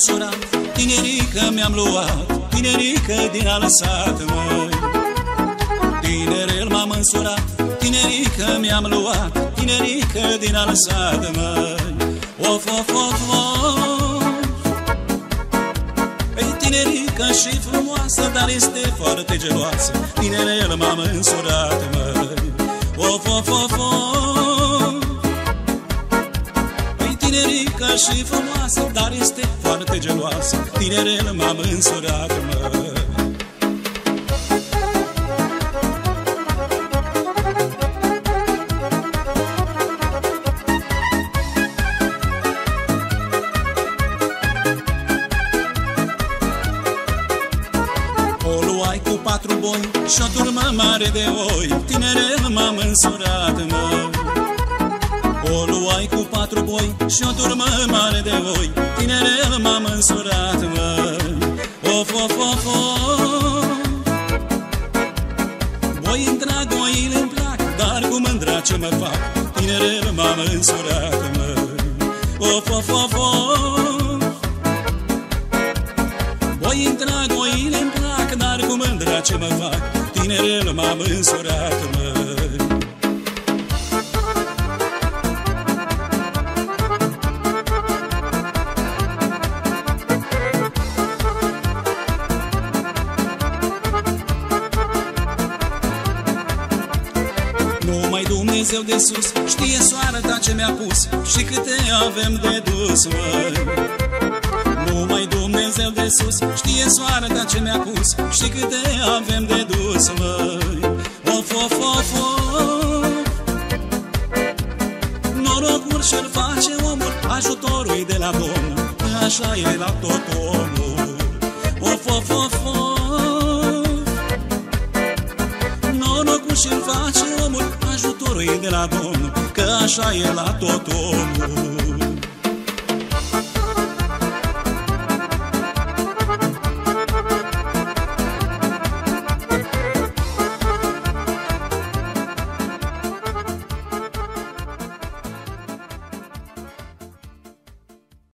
Tinerică mi-am luat, tinerică din a lăsat, măi. Tinerel m-am însurat, tinerică mi-am luat Tinerică din a lăsat, măi. Of, of, of, of. Ei, tinerică și frumoasă, dar este foarte geloasă Tinerel m-am însurat, măi. Of, of, of, of tinerică și frumoasă, dar este foarte geloasă. Tinerel m-am însurat, măi O luai cu patru boi și o turmă mare de oi. Tinerel m-am însurat, mă. O luai cu patru boi și o turmă mare de oi Tinerel m-am însurat, mă. Of, of, of, of. Voi intra goile îmi plac Dar cu mândra ce mă fac. Tinerel m-am însurat, mă. Of, of, of, of. Voi intra goile îmi plac, dar cu mândra ce mă fac. Tinerel m-am însurat, măi Dumnezeu de sus Știe soarta ce mi-a pus Și câte avem de dus, măi Numai Dumnezeu de sus Știe soarta ce mi-a pus Și câte avem de dus, măi Of, of, of, of Norocuri și-l face omul Ajutorul de la Domnul Așa e la tot omul și-l face omul Ajutorul de la Domnul Că așa e la tot omul